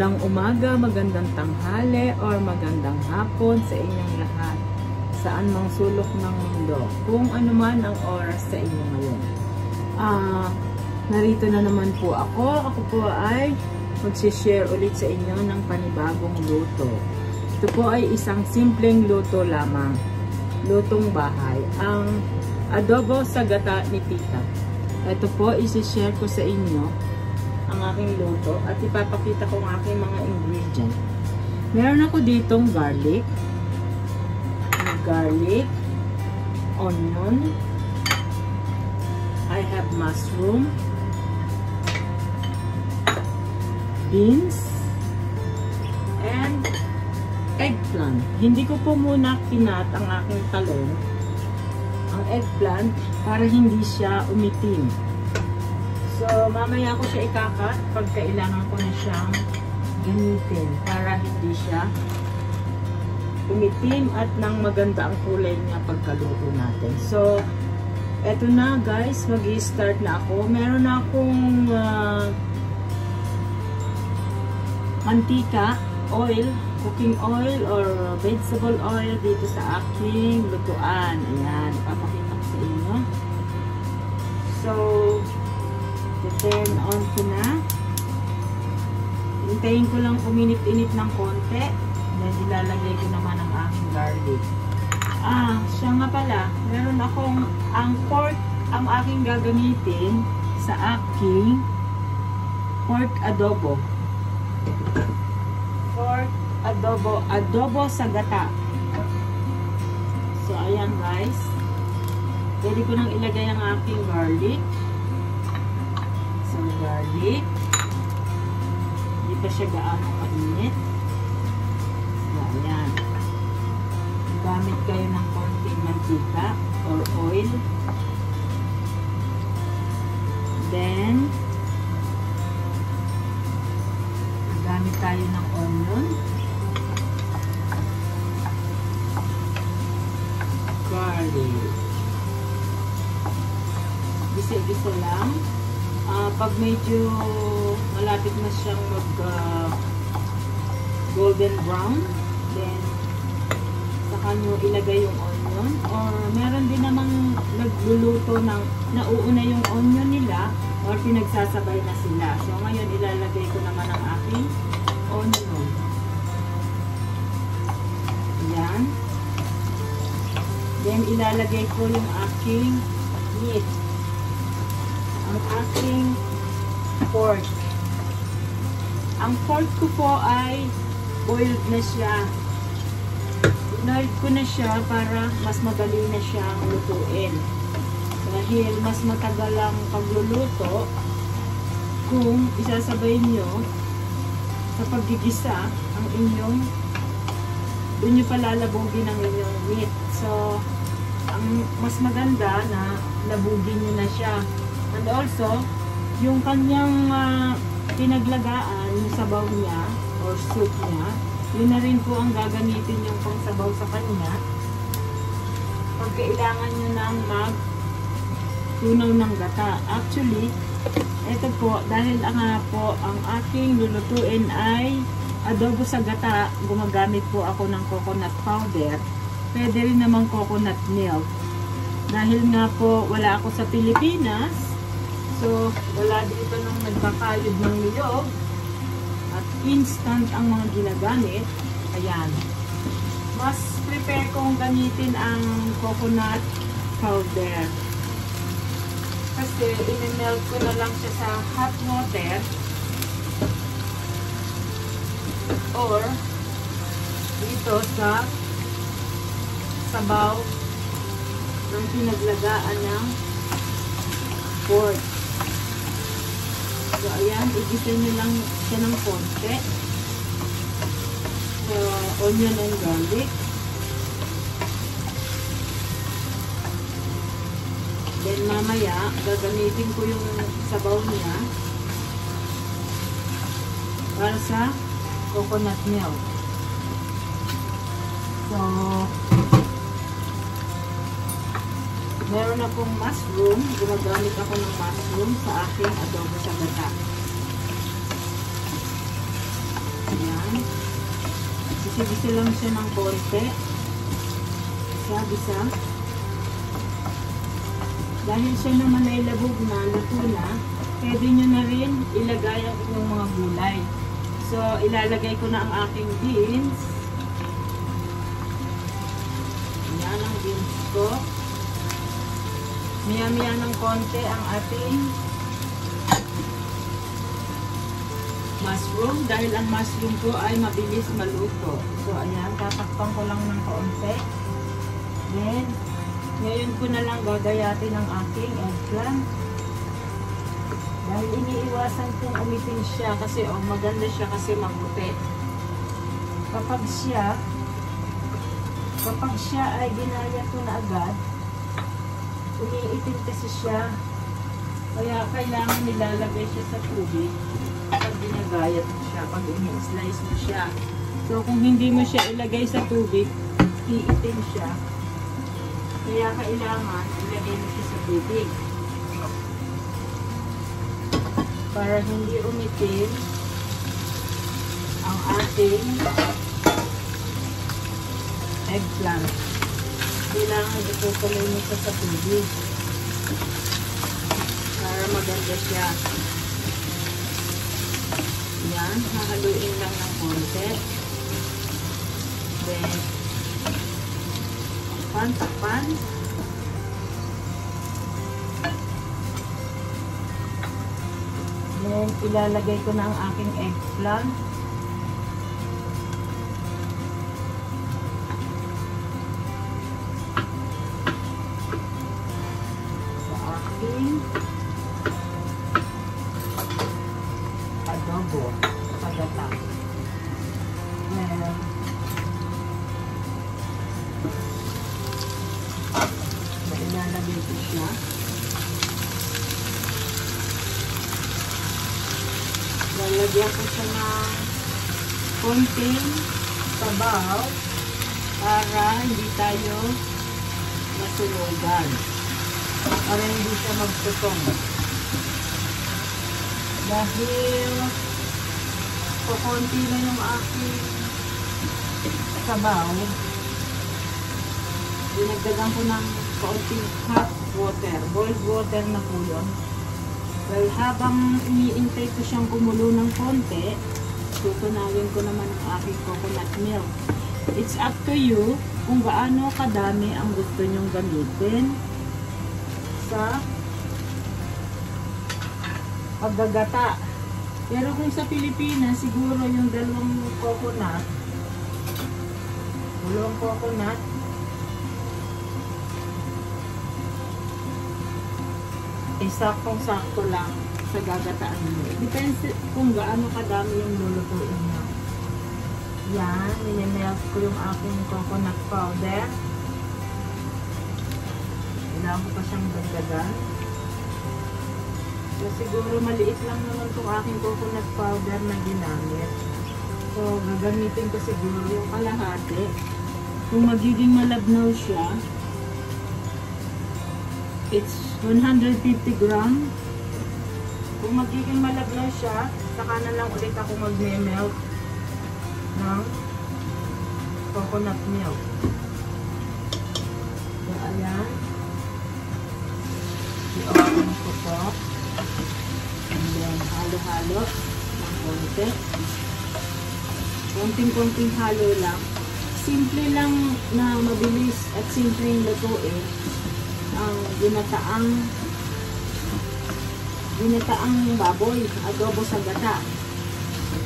Magandang umaga, magandang tanghali, or magandang hapon sa inyong lahat. Saan mang sulok ng mundo. Kung ano man ang oras sa inyo ngayon. Ah, narito na naman po ako. Ako po ay magsishare ulit sa inyo ng panibagong luto. Ito po ay isang simpleng luto lamang. Lutong bahay. Ang adobo sa gata ni Tita. Ito po, isi-share ko sa inyo ang aking luto at ipapakita ko ang aking mga ingredient. Meron ako ditong garlic, garlic, onion, I have mushroom, beans, and eggplant. Hindi ko po muna kinat ang aking talong ang eggplant para hindi siya umitim. So, mamaya ko siya ikakat pag kailangan ko na siyang gamitin para hindi siya umitim at nang maganda ang kulay niya pagkaluto natin. So, eto na guys, mag start na ako. Meron na akong uh, mantika, oil, cooking oil or vegetable oil dito sa aking lutuan. Ayan, ipapakita ko sa inyo. So, turn on ko na. Hintayin ko lang uminit-init ng konti. Then, ilalagay ko naman ang aking garlic. Ah, siya nga pala. Meron akong ang pork ang aking gagamitin sa aking pork adobo. Pork adobo, adobo sa gata. So, ayan guys. Pwede ko nang ilagay ang aking garlic. So, garlic. Hindi pa siya gaano mainit. So, ayan. Gamit kayo ng konting mantika or oil. Then, gamit tayo ng onion. garlic. Gisa-gisa lang. Pag medyo malapit na siyang mag uh, golden brown, then saka nyo ilagay yung onion. Or meron din namang nagluluto ng nauuna yung onion nila or pinagsasabay na sila. So ngayon ilalagay ko naman ang aking onion. Ayan. Then, ilalagay ko yung aking meat. Ang aking pork. Ang pork ko po ay boiled na siya. Binoiled ko na siya para mas madali na siyang lutuin. Dahil mas matagal ang pagluluto kung isasabay nyo sa paggigisa ang inyong doon nyo palalabugin ang inyong meat. So, ang mas maganda na labugin nyo na siya. And also, yung kanyang uh, pinaglagaan, yung sabaw niya, or soup niya, yun na rin po ang gagamitin yung pangsabaw sa kanya. Pag kailangan nyo nang mag tunaw ng gata. Actually, ito po, dahil nga po ang aking lulutuin ay adobo sa gata, gumagamit po ako ng coconut powder. Pwede rin naman coconut milk. Dahil nga po wala ako sa Pilipinas, so wala dito nung nagkakayod ng niyog at instant ang mga ginagamit. Ayan. Mas prepare kong gamitin ang coconut powder. Kasi in-melt ko na lang siya sa hot water or dito sa sabaw ng pinaglagaan ng pork. So, ayan, igisa nyo lang siya ng konti. So, onion and garlic. Then, mamaya, gagamitin ko yung sabaw niya para sa coconut milk. So, meron akong mushroom. Gumagamit ako ng mushroom sa aking adobo sa gata. Ayan. Bisa-bisa lang siya ng konti. Bisa-bisa. Dahil siya naman ay labog na, luto na, pwede nyo na rin ilagay ang inyong mga gulay. So, ilalagay ko na ang aking beans. Ayan ang beans ko. Miya-miya ng konti ang ating mushroom dahil ang mushroom ko ay mabilis maluto. So, ayan, tatakpan ko lang ng konti. Then, ngayon ko na lang gagayatin ang aking eggplant. Dahil iniiwasan kong umitin siya kasi oh, maganda siya kasi mabuti. Kapag siya, kapag siya ay ginaya ko na agad, umiitin kasi siya. Kaya kailangan nilalagay siya sa tubig pag ginagayat siya, pag ini-slice mo siya. So kung hindi mo siya ilagay sa tubig, iitin siya. Kaya kailangan ilagay mo siya sa tubig. Para hindi umitin ang ating eggplant. Kailangan itutuloy mo siya sa tubig. Para maganda siya. Yan, hahaluin lang ng konti. Then, takpan, takpan. Then, ilalagay ko na ang aking eggplant. Sa aking adobo sa gata. Then, ilalagay ko siya. Lalagyan ko siya ng konting sabaw para hindi tayo masunugan. Para hindi siya magtutong. Dahil kukunti na yung aking sabaw, dinagdagan ko ng kaunting hot water. Boiled water na po yun. Well, habang iniintay ko siyang kumulo ng konti, tutunawin ko naman ang aking coconut milk. It's up to you kung gaano kadami ang gusto nyong gamitin sa paggagata. Pero kung sa Pilipinas, siguro yung dalawang coconut, dalawang coconut, eh, saktong-sakto lang sa gagataan mo. Depende kung gaano kadami yung lulutuin niya. Yan, minimelt ko yung aking coconut powder. Kailangan ko pa siyang dagdagan. So, siguro maliit lang naman itong aking coconut powder na ginamit. So, gagamitin ko siguro yung kalahati. Kung magiging malabnaw siya, it's 150 gram. Kung magiging malabnaw siya, saka na lang ulit ako mag-melt ng coconut milk. So, ayan. Ko. And then, halo-halo ng konti. Konting-konting halo lang. Simple lang na mabilis at simpleng lutuin ang ginataang ginataang baboy, adobo sa gata.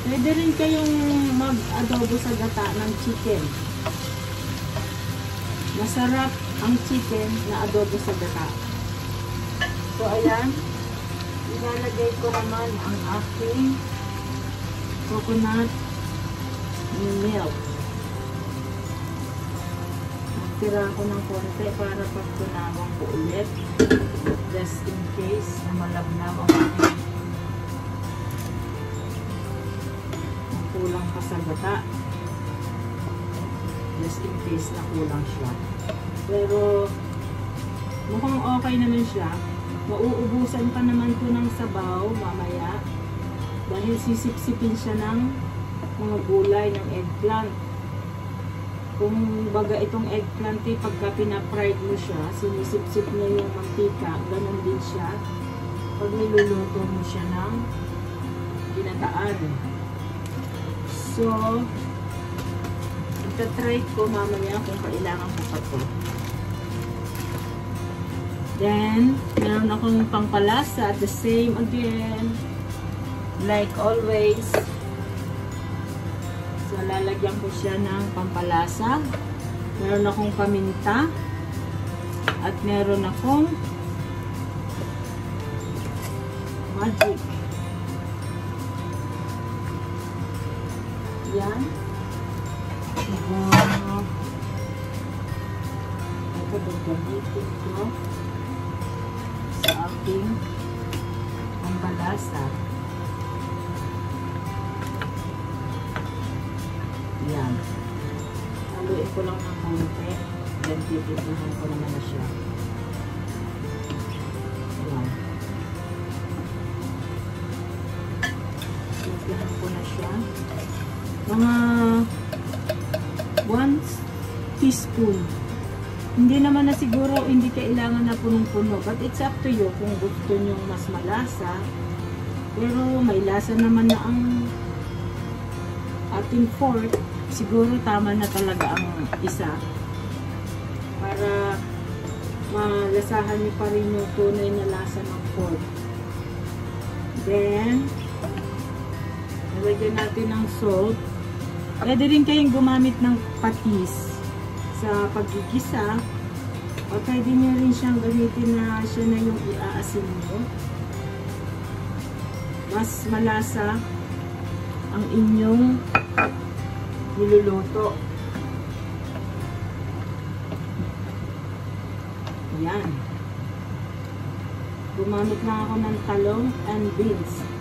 Pwede rin kayong mag-adobo sa gata ng chicken. Masarap ang chicken na adobo sa gata. So, ayan. Ilalagay ko naman ang aking coconut milk. Tira ko ng konti para pag ko ulit. Just in case na malabnaw ang aking kulang pa sa gata. Just in case na kulang siya. Pero mukhang okay naman siya. Mauubusan pa naman po ng sabaw mamaya. Dahil sisipsipin siya ng mga gulay ng eggplant. Kung baga itong eggplant eh, pagka pinapried mo siya, sinisip-sip niya yung mantika, ganun din siya. Pag niluluto mo siya ng ginataan. So, itatry ko mamaya kung kailangan ko pa to. Then, meron akong pangpalasa at the same again. Like always. So, lalagyan ko siya ng pampalasa. Meron akong paminta. At meron akong magic. Yan. Siguro, ito gagamitin ko sa aking pampalasa. Yan. Haluin ko lang ng konti. Then, titipuhan ko naman na siya. Yan. Titipuhan ko na siya. Mga 1 teaspoon. Hindi naman na siguro, hindi kailangan na punong-puno. But it's up to you kung gusto nyo mas malasa. Pero may lasa naman na ang ating fork. Siguro tama na talaga ang isa. Para malasahan niyo pa rin yung tunay na lasa ng pork. Then, nalagyan natin ng salt. Pwede rin kayong gumamit ng patis sa pagigisa. O pwede nyo rin siyang gamitin na siya na yung iaasin nyo. Mas malasa ang inyong niluluto. Yan. Gumamit lang ako ng talong and beans.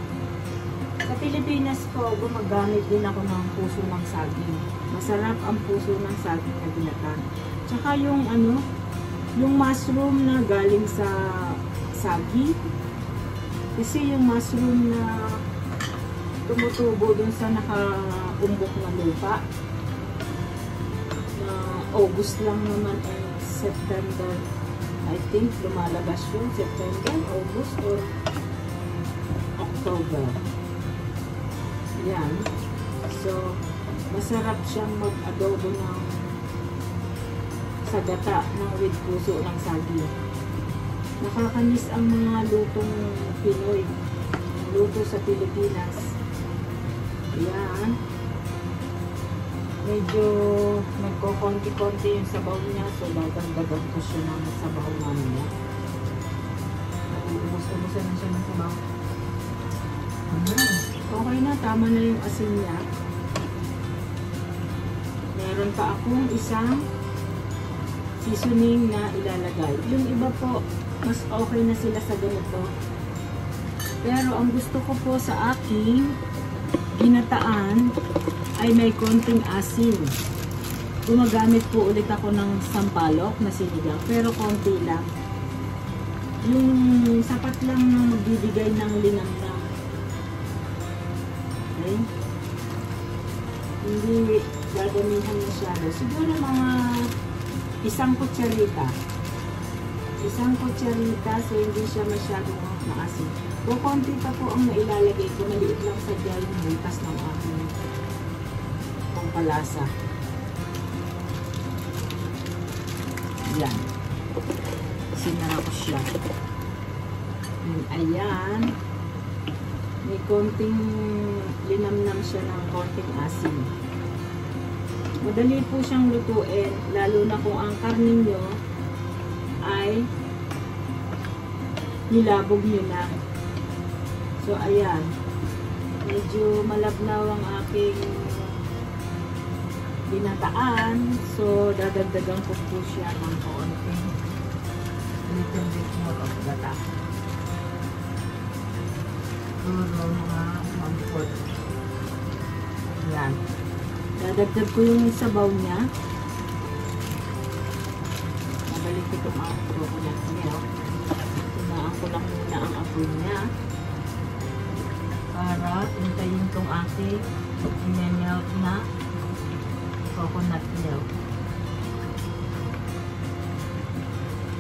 Pilipinas po, gumagamit din ako ng puso ng saging. Masarap ang puso ng saging na binatan. Tsaka yung ano, yung mushroom na galing sa saging. Kasi yung mushroom na tumutubo dun sa nakaumbok na lupa. Na August lang naman and September. I think lumalabas yun. September, August, or October. Yan. So, masarap siyang mag-adobo ng sagata ng with puso ng saging. Nakakanis ang mga lutong Pinoy. Luto sa Pilipinas. Yan. Medyo nagko-konti-konti yung sabaw niya. So, dadagdagan ko siya ng sabaw mamaya. Ubus-ubusan na siya ng sabaw. Ayan. Okay na, tama na yung asin niya. Meron pa akong isang seasoning na ilalagay. Yung iba po, mas okay na sila sa ganito. Pero ang gusto ko po sa aking ginataan ay may konting asin. Gumagamit po ulit ako ng sampalok na sinigang, pero konti lang. Yung sapat lang na magbibigay ng linamnam. Okay? Hindi gagamihan masyado. Siguro mga isang kutsarita. Isang kutsarita so hindi siya masyadong maasin. Kung konti pa po ang nailalagay ko, maliit lang sa yung butas ng aking pampalasa. Yan. Sinara ko siya. Ayan. May konting linamnam siya ng konting asin. Madali po siyang lutuin, lalo na kung ang karne nyo ay nilabog nyo na. So, ayan. Medyo malabnaw ang aking binataan. So, dadagdagan ko po siya ng konting little bit more of. Puro mga one-fourth. Yan. Dadagdag ko yung sabaw niya. Mabalik itong ang coconut milk. Tunaan ko lang muna ang apoy niya. para hintayin tong ating in-melt na coconut milk.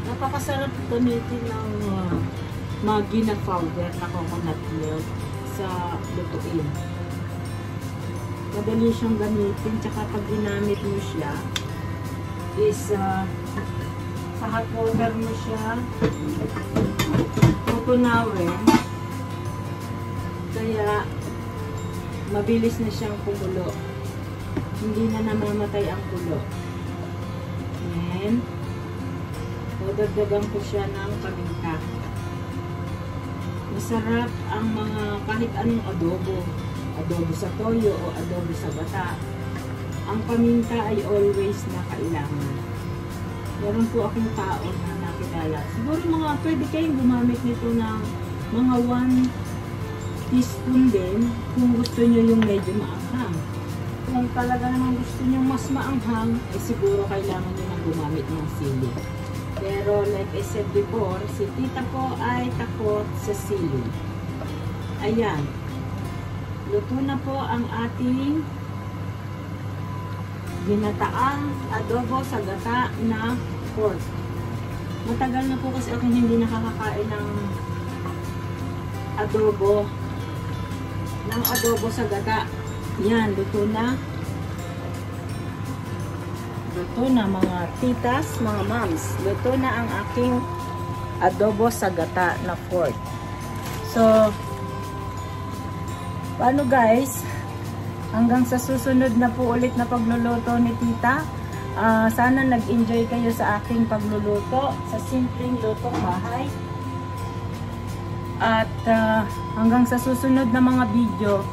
Napakasarap gamitin ng uh, Maggi na powder na coconut milk sa lutuin. Madali siyang gamitin, tsaka pag ginamit mo siya, is uh, sa hot water mo siya tutunawin. Kaya, mabilis na siyang kumulo. Hindi na namamatay ang kulo. And, dagdagan ko siya ng paminta. Masarap ang mga kahit anong adobo. Adobo sa toyo o adobo sa bata. Ang paminta ay always na kailangan. Meron po akong tao na nakilala. Siguro mga pwede kayong gumamit nito ng mga 1 teaspoon din kung gusto nyo yung medyo maanghang. Kung talaga naman gusto nyo mas maanghang, eh siguro kailangan nyo nang gumamit ng sili. Pero like I said before, si tita ko ay takot sa sili. Ayan. Luto na po ang ating ginataang adobo sa gata na pork. Matagal na po kasi ako hindi nakakakain ng adobo ng adobo sa gata. Yan, luto na. Luto na mga titas, mga moms. Luto na ang aking adobo sa gata na pork. So, paano guys? Hanggang sa susunod na po ulit na pagluluto ni tita. Uh, sana nag-enjoy kayo sa aking pagluluto, sa simpleng lutong bahay. At uh, hanggang sa susunod na mga video,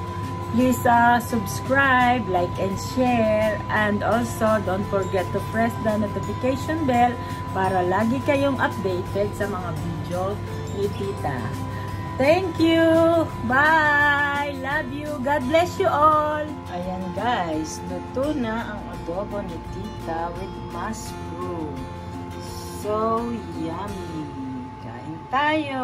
Please uh, subscribe, like, and share. And also, don't forget to press the notification bell para lagi kayong updated sa mga video ni Tita. Thank you! Bye! Love you! God bless you all! Ayan guys, luto na ang adobo ni Tita with mushroom. So yummy! Kain tayo!